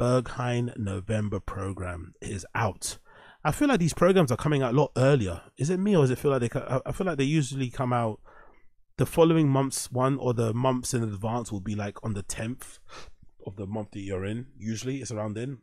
Berghain November program is out. I feel like these programs are coming out a lot earlier. Is it me or does it feel like they? I feel like they usually come out the following month's one or the months in advance will be like on the tenth of the month that you're in. Usually it's around then.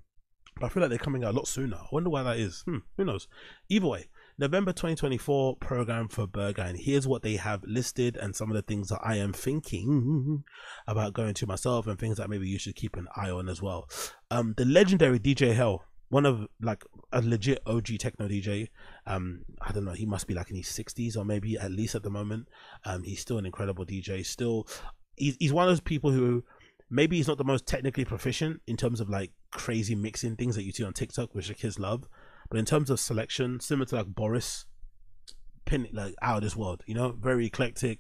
But I feel like they're coming out a lot sooner. I wonder why that is. Hmm, who knows? Either way, November 2024 program for Berghain. Here's what they have listed and some of the things that I am thinking about going to myself and things that maybe you should keep an eye on as well. Um, the legendary DJ Hell one of like a legit OG techno DJ. Um, I don't know, he must be like in his sixties or maybe at least at the moment. Um, he's still an incredible DJ. Still, he's he's one of those people who maybe he's not the most technically proficient in terms of like crazy mixing things that you see on TikTok, which the kids love. But in terms of selection, similar to like Boris, pin like out of this world. You know, very eclectic,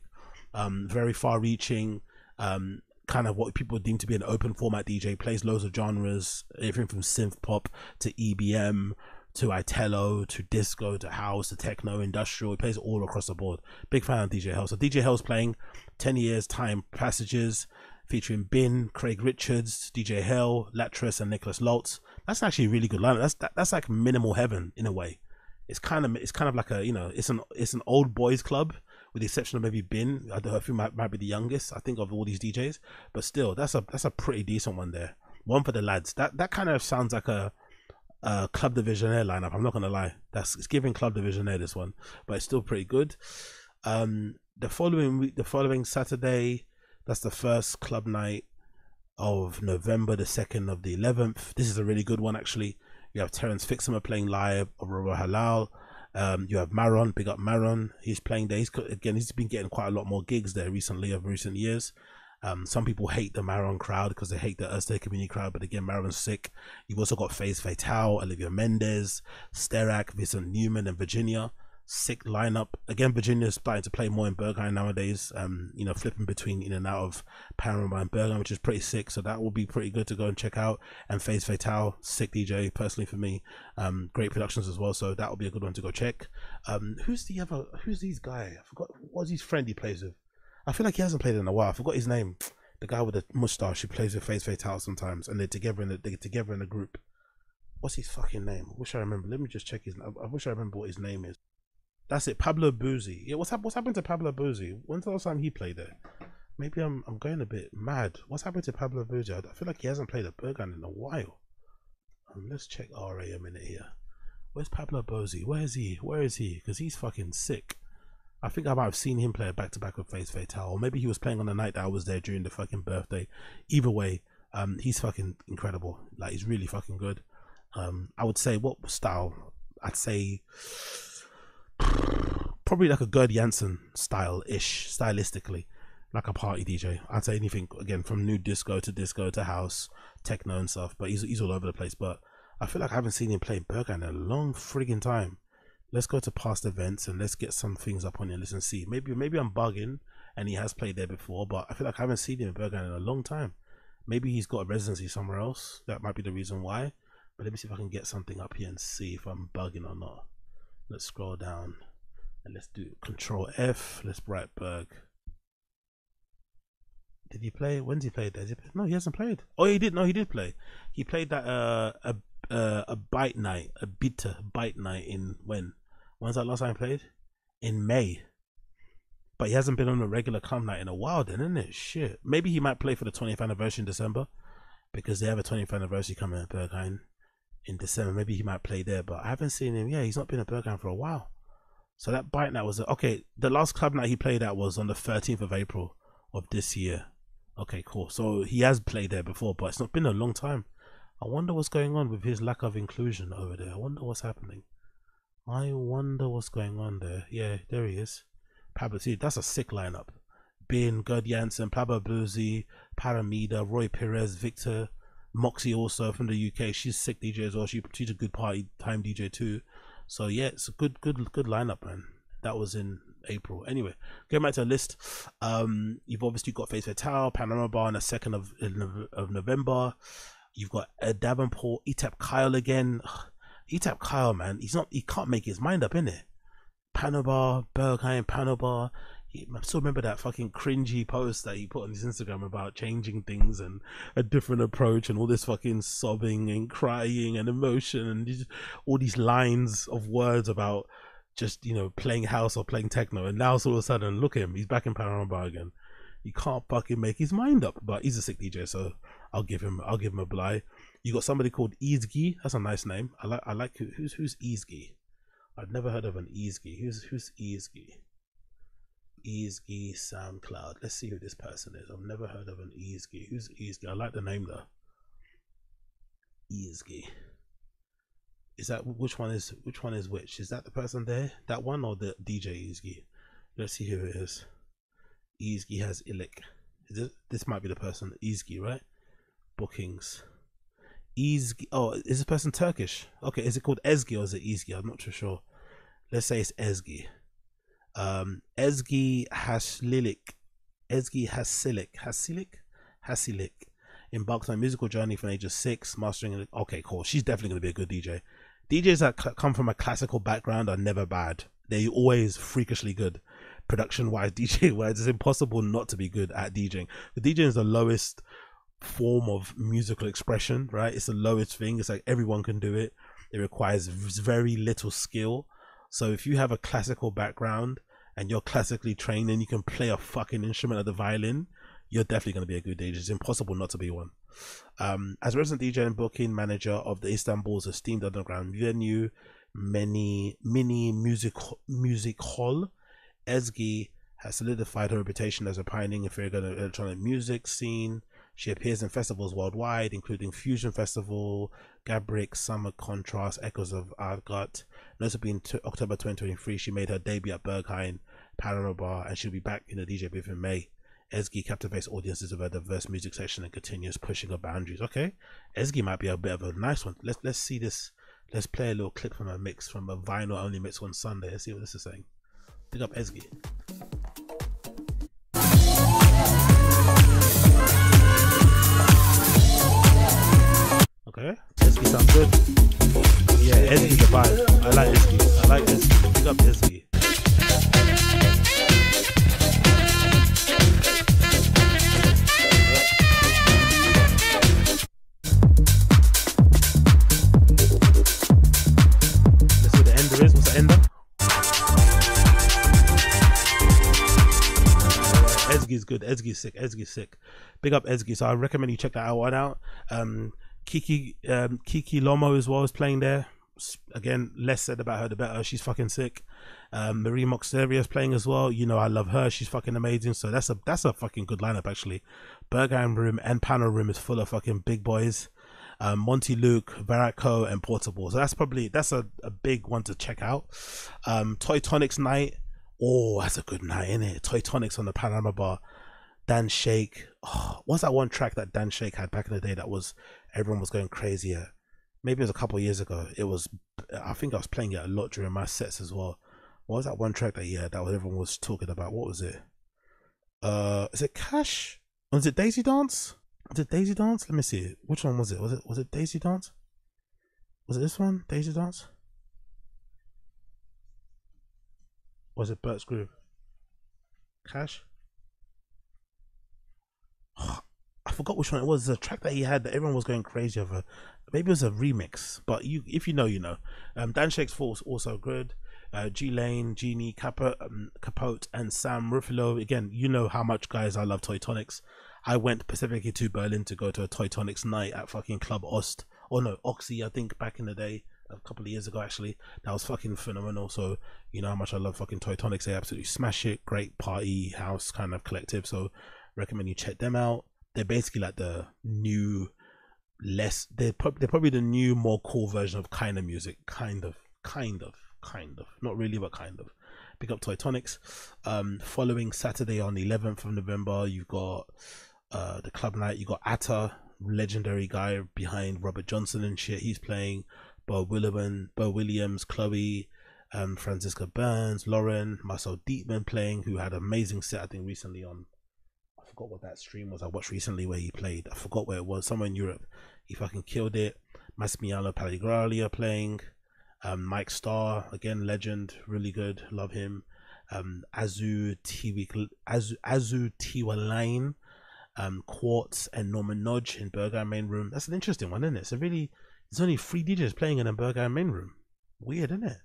um, very far-reaching. Um, kind of what people deem to be an open format DJ, plays loads of genres, everything from synth pop to EBM to Italo to disco to house to techno, industrial. He plays all across the board. Big fan of DJ Hell. So DJ Hell's playing 10 years time passages featuring Binh, Craig Richards, DJ Hell, Latris, and Nicolas Lutz. That's actually a really good lineup. That's that, that's like minimal heaven in a way. It's kind of it's kind of like a you know it's an it's an old boys club with the exception of maybe Binh. I don't know if he might, might be the youngest, I think, of all these DJs. But still, that's a that's a pretty decent one there. One for the lads. That that kind of sounds like a, Club der Visionaere lineup. I'm not gonna lie. That's it's giving Club der Visionaere this one, but it's still pretty good. Um, the following week, the following Saturday, that's the first club night of November, the second of the eleventh. This is a really good one actually. You have Terence Fixmer playing live, Aurora Halal, um, you have Marron, big up Marron. He's playing there. He's again, he's been getting quite a lot more gigs there recently over recent years. Um, some people hate the Marron crowd because they hate the Earthstate community crowd, but again, Marron's sick. You've also got Phase Fatale, Olivia Mendes, Sterak, Vincent Neumann, and Virginia sick lineup. Again, Virginia's starting to play more in Berghain nowadays. Um, you know, flipping between in and out of Panorama and Berghain, which is pretty sick. So that will be pretty good to go and check out. And Phase Fatale, sick DJ personally for me. Um, great productions as well. So that will be a good one to go check. Um, who's the other? Who's these guy? I forgot. What's his friend he plays with? I feel like he hasn't played in a while. I forgot his name. The guy with the mustache who plays with Phase Fatale sometimes, and they're together in the, they're together in a group. What's his fucking name? I wish I remember. Let me just check his. I wish I remember what his name is. That's it. Pablo Bozzi. Yeah, what's hap- what's happened to Pablo Bozzi? When's the last time he played there? Maybe I'm I'm going a bit mad. What's happened to Pablo Bozzi? I feel like he hasn't played a Berghain in a while. Um, let's check RA a minute here. Where's Pablo Bozzi? Where is he? Where is he? Because he's fucking sick. I think I might have seen him play back to back with Phase Fatale, or maybe he was playing on the night that I was there during the fucking birthday. Either way, um, he's fucking incredible. Like he's really fucking good. Um, I would say what style? I'd say probably like a Gerd Janson style ish, stylistically, like a party DJ. I'd say anything again from new disco to disco to house, techno and stuff. But he's he's all over the place. But I feel like I haven't seen him play Berghain in a long frigging time. Let's go to past events and let's get some things up on your list and see. Maybe maybe I'm bugging and he has played there before, but I feel like I haven't seen him in Berghain in a long time. Maybe he's got a residency somewhere else. That might be the reason why. But let me see if I can get something up here and see if I'm bugging or not. Let's scroll down and let's do Control F. Let's write Berg. Did he play? When's he played? Has he play? No, he hasn't played. Oh, he did. No, he did play. He played that uh, a uh, a bite night, a bitter bite night in when? When's that last time he played? In May. But he hasn't been on a regular come night in a while, then, isn't it? Shit. Maybe he might play for the 20th anniversary in December because they have a 20th anniversary coming at Berghain in December. Maybe he might play there, but I haven't seen him. Yeah, he's not been at Berghain for a while. So that bite night was okay. The last club night he played at was on the 13th of April of this year. Okay, cool. So he has played there before, but it's not been a long time. I wonder what's going on with his lack of inclusion over there. I wonder what's happening. I wonder what's going on there. Yeah, there he is. Pablo, see, that's a sick lineup. Binh, Gerd Janson, Pablo Bozzi, Paramida, Roy Perez, Victor, Moxie also from the UK. She's sick DJ as well. She, she's a good party time DJ too. So yeah, it's a good, good, good lineup, man. That was in April. Anyway, going back to the list, um, you've obviously got Phase Fatale, Panorama Bar on the second of of November. You've got Ed Davenport, Etapp Kyle again. Etapp Kyle, man, he's not, he can't make his mind up in it. Panobar, Berghain, Panobar. I still remember that fucking cringy post that he put on his Instagram about changing things and a different approach and all this fucking sobbing and crying and emotion and just, all these lines of words about just you know playing house or playing techno. And now all of a sudden, look at him, he's back in Panorama again. He can't fucking make his mind up, but he's a sick DJ, so I'll give him I'll give him a bly. You got somebody called Easgy. That's a nice name. I like I like who's who's Easgy. I've never heard of an Easgy. Who's who's Easgy? Easgy SoundCloud. Let's see who this person is. I've never heard of an Easgy. Who's Easgy? I like the name though. Easgy. Is that which one is which one is which? Is that the person there? That one or the DJ Easgy? Let's see who it is. Easgy has Ilik. Is it, this might be the person. Easgy, right? Bookings. Easgy. Oh, is this person Turkish? Okay, is it called Ezgi or is it Easgy? I'm not too sure. Let's say it's Ezgi. Um, Ezgi Haslilik. Ezgi Hasilik. Hasilik? Hasilik. Embarked on a musical journey from age of six, mastering. Okay, cool. She's definitely going to be a good DJ. DJs that come from a classical background are never bad. They're always freakishly good. Production wise, DJ wise, it's impossible not to be good at DJing. The DJing is the lowest form of musical expression, right? It's the lowest thing. It's like everyone can do it. It requires very little skill. So if you have a classical background and you're classically trained and you can play a fucking instrument like the violin, you're definitely going to be a good DJ. It's impossible not to be one. Um, as resident DJ and booking manager of the Istanbul's esteemed underground venue, many mini music music hall, Ezgi has solidified her reputation as a pioneering figure in the electronic music scene. She appears in festivals worldwide, including Fusion Festival, Garbicz, Summer Contrast, Echoes of Argot. Notably in t- October 2023, she made her debut at Berghain Panorama Bar, and she'll be back in the DJ booth in May. Ezgi captivates audiences with her diverse music section and continues pushing her boundaries. Okay, Ezgi might be a bit of a nice one. Let's let's see this. Let's play a little clip from a mix from a vinyl only mix on Sunday. Let's see what this is saying. Pick up Ezgi. Okay, Ezgi sounds good. Yeah, Ezgi the vibe. I like Ezgi. I like Ezgi. Pick up Ezgi. Ezgi's sick. Ezgi's sick. Big up Ezgi. So I recommend you check that out one out. Um, Kiki um, Kikelomo as well is playing there. Again, less said about her the better. She's fucking sick. Um, Marie Montexier is playing as well. You know I love her. She's fucking amazing. So that's a that's a fucking good lineup actually. Berghain Room and Panel Room is full of fucking big boys. Um, Monty Luke, Verraco, and Portable. So that's probably that's a, a big one to check out. Um, Toy Tonics Night. Oh, that's a good night, isn't it? Toy Tonics on the Panorama Bar. Dan Shake. Oh, what's that one track that Dan Shake had back in the day that was everyone was going crazy at? Maybe it was a couple years ago. It was, I think I was playing it a lot during my sets as well. What was that one track that yeah that everyone was talking about? What was it? Uh, is it Cash? Was it Daisy Dance? Was it Daisy Dance? Let me see. Which one was it? Was it was it Daisy Dance? Was it this one? Daisy Dance? Was it Burt's Groove? Cash? I forgot which one it was. The track that he had that everyone was going crazy over. Maybe it was a remix, but you, if you know, you know. Um, Dan Shake's Force also good. Uh, G Lane, Genie, Capo, um, Capote, and Sam Ruffillo. Again, you know how much guys I love Toy Tonics. I went specifically to Berlin to go to a Toy Tonics night at fucking Club Ost, Oh no, Oxy, I think back in the day, a couple of years ago actually. That was fucking phenomenal. So you know how much I love fucking Toy Tonics. They absolutely smash it. Great party house kind of collective. So recommend you check them out. They're basically like the new, less. They're prob- they're probably the new, more cool version of kind of music. Kind of, kind of, kind of. Not really, but kind of. Pick up Toy Tonics. Um, following Saturday on the 11th of November, you've got uh the club night. You got Ata, legendary guy behind Robert Johnson and shit. He's playing. Bo Williams, Bo Williams, Chloe, um, Francisca Burns, Lauren, Marcel Dettmann playing, who had amazing set, I think, recently on. Forgot what that stream was I watched recently where he played. I forgot where it was, somewhere in Europe. He fucking killed it. Massimiliano Pellegrali playing. Um, Mike Starr, again, legend, really good, love him. um, Azu Tiwi, Azu, Azu um, Quartz, and Norman Nodge in Berghain Main Room. That's an interesting one, isn't it? A really, there's only three DJs playing in a Berghain Main Room. Weird, isn't it?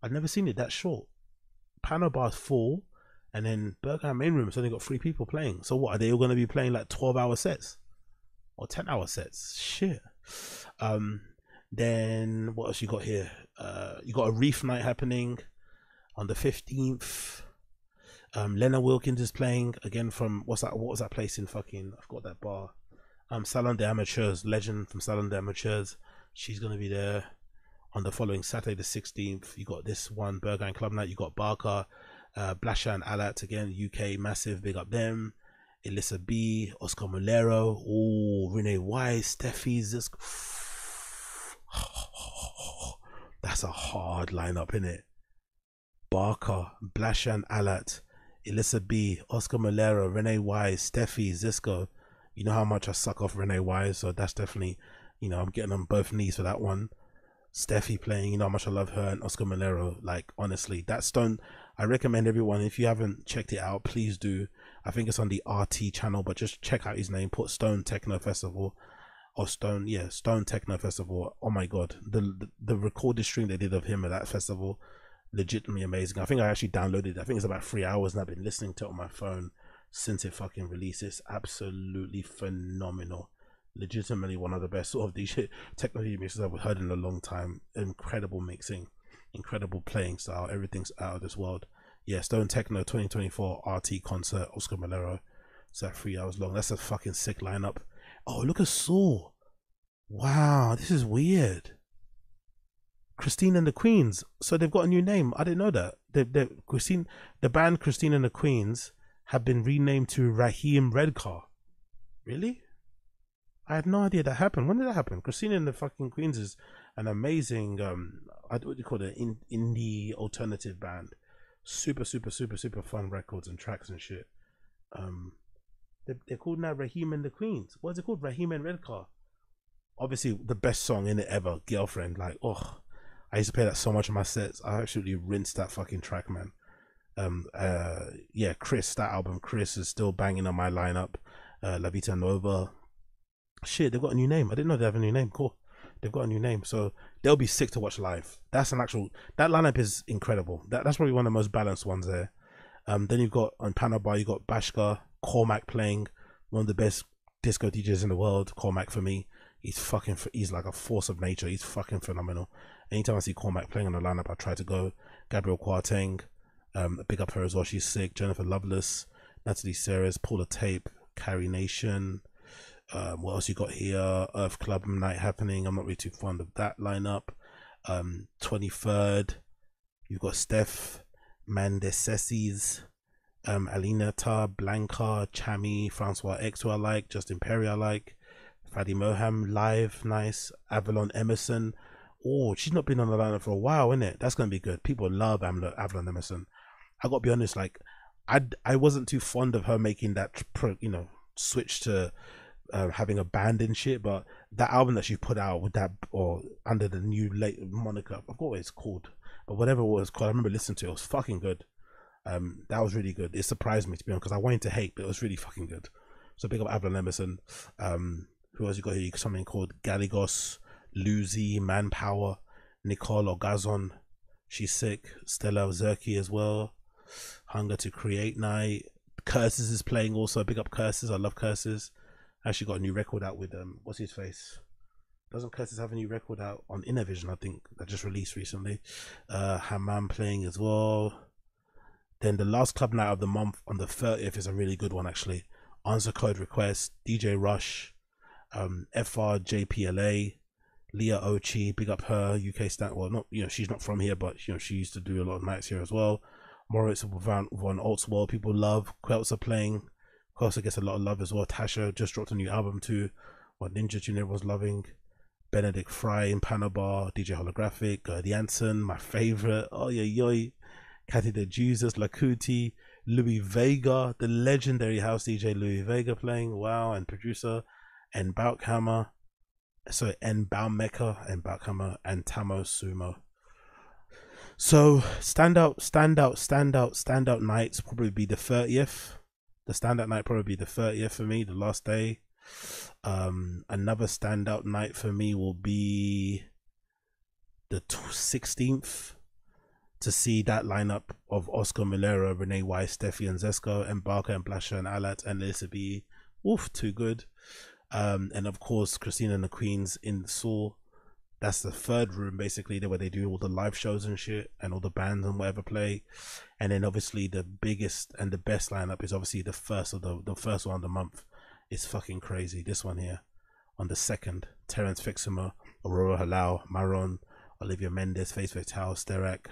I've never seen it that short. Panel bar's full, and then Berghain Main Room's only got three people playing. So what, are they all going to be playing like 12 hour sets? Or 10 hour sets? Shit. Um, then what else you got here? Uh, you got a reef night happening on the 15th. Um, Lena Willikens is playing again from what's that? What was that place in fucking? I've got that bar. Um, Salon des Amateurs, legend from Salon des Amateurs. She's gonna be there on the following Saturday, the 16th. You got this one and Club Night. You got Barker, uh, Blasha and Alat again. UK massive, big up them. Elissa B, Oscar Mulero, oh Rene Wise, Steffi Zisk. That's a hard lineup, isn't it? Barker, Blashan Alat, Elissa B, Oscar Mulero, Rene Wise, Steffi, Zisco. You know how much I suck off Rene Wise, so that's definitely, you know, I'm getting on both knees for that one. Steffi playing, you know how much I love her, and Oscar Molero. Like, honestly, that Stone, I recommend everyone, if you haven't checked it out, please do. I think it's on the RT channel, but just check out his name, put Stone Techno Festival or Stone, yeah, Stone Techno Festival. Oh my god, the the, the recorded stream they did of him at that festival legitimately amazing. I think I actually downloaded. It. I think it's about three hours, and I've been listening to it on my phone since it fucking released. It's absolutely phenomenal. Legitimately one of the best sort of DJ technology mixes I've heard in a long time. Incredible mixing, incredible playing style. Everything's out of this world. Yeah, Stone Techno 2024 RT concert, Oscar Mulero. It's that three hours long. That's a fucking sick lineup. Oh, look at Saul. Wow, this is weird. Christine and the Queens. So they've got a new name. I didn't know that. They, they, Christine, the band Christine and the Queens have been renamed to Raheem Redcar. Really? I had no idea that happened. When did that happen? Christine and the fucking Queens is an amazing, um, what do you call it? In, indie alternative band. Super, super, super, super fun records and tracks and shit. Um, they're, they're called now Raheem and the Queens. What's it called? Raheem and Redcar. Obviously, the best song in it ever. Girlfriend. Like, oh, I used to play that so much in my sets. I actually rinsed that fucking track, man. Um, uh, yeah, Chris, that album, Chris is still banging on my lineup. Uh, La Vita Nova. Shit, they've got a new name. I didn't know they have a new name. Cool. They've got a new name, so they'll be sick to watch live. That's an actual. That lineup is incredible. That, that's probably one of the most balanced ones there. Um, then you've got on Panel Bar, you got Bashka, Cormac playing, one of the best disco DJs in the world. Cormac for me, he's fucking. He's like a force of nature. He's fucking phenomenal anytime I see Cormac playing on the lineup, I try to go. Gabrielle Kwarteng, um, big up her as well. She's sick. Jennifer Lovelace, Natalie Seres, Paula Tape, Carrie Nation. Um, what else you got here? Earth Club night happening. I'm not really too fond of that lineup. Um, 23rd, you've got Steph Mandesesis, um, Alina Tar, Blanca, Chami, Francois X, who I like, Justin Perry, I like, Fadi Mohem, live, nice, Avalon Emerson, oh, she's not been on the lineup for a while, isn't it? That's gonna be good. People love Avalon Emerson. I got to be honest, like I I wasn't too fond of her making that you know switch to uh, having a band and shit, but that album that she put out with that or under the new late moniker, I forgot what it's called, but whatever it was called, I remember listening to it. It was fucking good. Um, that was really good. It surprised me to be honest because I wanted to hate, but it was really fucking good. So big up Avalon Emerson. Um, who else you got here? Something called Galligos. Lucy, Manpower, Nicole Ogazon, she's sick. Stella Zerki as well. Hunger to Create Night. Curses is playing also. Big up Curses. I love Curses. Actually got a new record out with um what's his face? Doesn't Curses have a new record out on Innervision, I think, that just released recently. Uh Hammam playing as well. Then the last club night of the month on the 30th is a really good one actually. Answer code request, DJ Rush, um, FRJPLA, Lea Occhi, big up her UK stand. Well, not you know she's not from here, but you know she used to do a lot of nights here as well. Moritz von von Oswald, people love. Quelza playing. Quelza gets a lot of love as well. Tasha just dropped a new album too. What Ninja Junior was loving. Benedict Fry in Panabar, DJ Holographic, uh, The Anson, my favorite. Oh yeah, yo. Cathy the Jesus, Lakuti, Louie Vega, the legendary house DJ Louie Vega playing. Wow, and producer and Baukhammer so and Baumeka and Baukhammer and Tamo Sumo. So standout, standout, standout, standout nights probably be the thirtieth. The standout night probably the thirtieth for me, the last day. Um, another standout night for me will be the sixteenth to see that lineup of Oscar Mulero, Rene Wise, Steffi and Zesco, and Barker and Blasher and Alat and Elizabeth. Oof, too good. Um, and of course, Christina and the Queens in Seoul. That's the third room basically where they do all the live shows and shit and all the bands and whatever play. And then obviously the biggest and the best lineup is obviously the first of the the first one of the month. It's fucking crazy. This one here on the second, Terence Fixmer, Aurora Halal, Marron, Olivia Mendes, Phase Fatale, Sterak,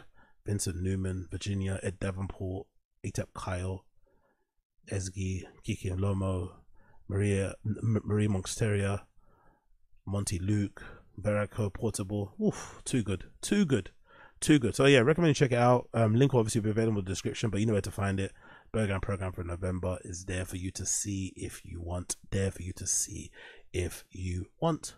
Vincent Neumann, Virginia, Ed Davenport, Etapp Kyle, Esgi, Kiki and Lomo, Maria M- Marie Montexier, Monty Luke, Verraco Portable. Oof, too good, too good, too good. So yeah, recommend you check it out. Um, link will obviously be available in the description, but you know where to find it. Berghain program for November is there for you to see if you want. There for you to see if you want.